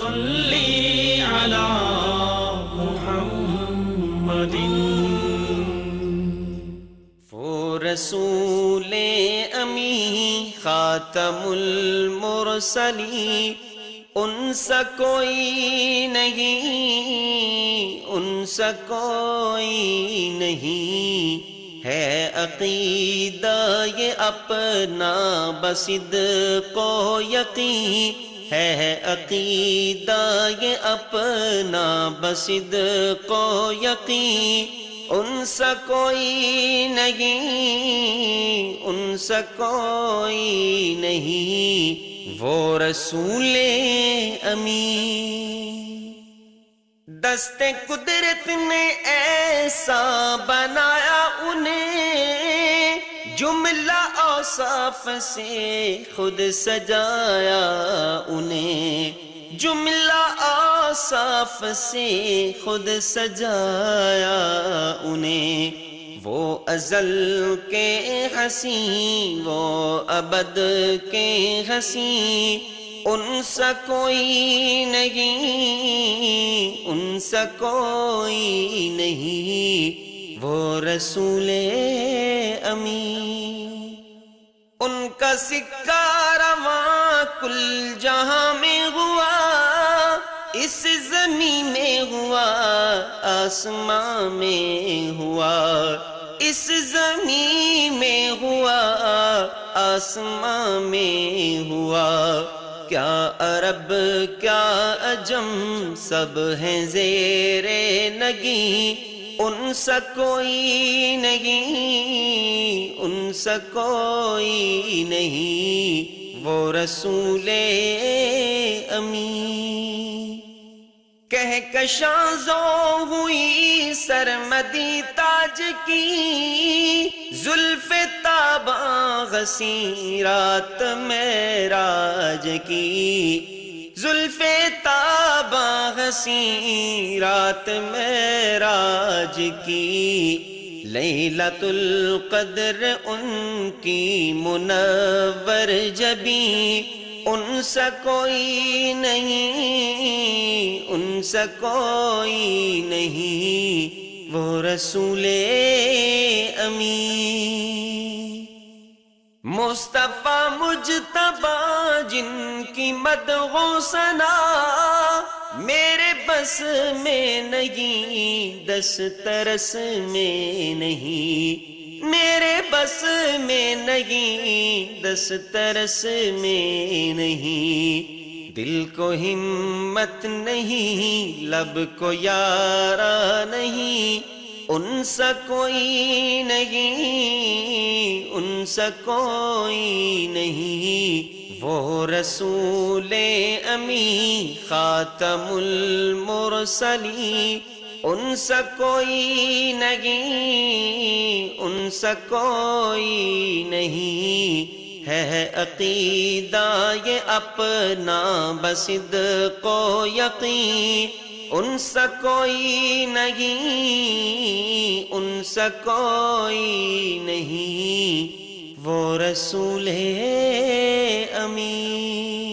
صلی علی محمد رسول امی خاتم المرسلی ان سا کوئی نہیں ان سا کوئی نہیں۔ ہے عقیدہ یہ اپنا بسد کو یقین ہے عقیدہ یہ اپنا بسد کو یقین ان سا کوئی نہیں، ان سا کوئی نہیں، وہ رسول امی دست قدرت نے ایسا بنایا انہیں جملہ اوصاف سے خود سجایا انہیں جملہ اوصاف سے خود سجایا انہیں، وہ ازل کے ہنسی، وہ ابد کے ہنسی، ان سا کوئی نہیں، ان سا کوئی نہیں۔ وہ رسول امی ان کا سکہ رواں کل جہاں میں ہوا، اس زمین میں ہوا آسمان میں ہوا۔ اس زمین میں ہوا آسمان میں ہوا۔ کیا عرب، کیا عجم، سب ہیں زیر نگی۔ ان سا کوئی نہیں، ان سا کوئی نہیں، وہ رسول امی کہہ کشاں ہوئی سرمدی تاج کی، زلف تاباں غسی رات میں راج کی۔ زلف تاباں غسی رات میں راج کی۔ لیلت القدر ان کی منور جبی۔ ان سا کوئی نہیں، ان سا کوئی نہیں۔ وہ رسول امی مصطفیٰ مجتبہ جن کی سنا میرے بس میں نہیں دس ترس میں نہیں۔ میرے بس میں نہیں دس ترس میں نہیں۔ دل کو ہمت نہیں، لب کو یارا نہیں۔ ان سا کوئی نہیں، ان سا کوئی نہیں۔ وہ رسول امی خاتم المرسلی ان سا کوئی نہیں، ان سا کوئی نہیں۔ ہے عقیدہ یہ اپنا بسد کو یقین۔ ان سا کوئی نہیں، ان سا کوئی نہیں۔ وہ رسول امی